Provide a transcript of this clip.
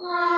Wow.